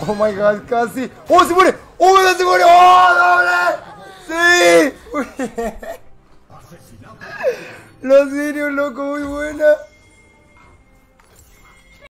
Oh my god, casi. ¡Oh, se muere! ¡Oh, no se muere! ¡Oh, doble! ¡Sí! Muy bien. Los sirios, loco.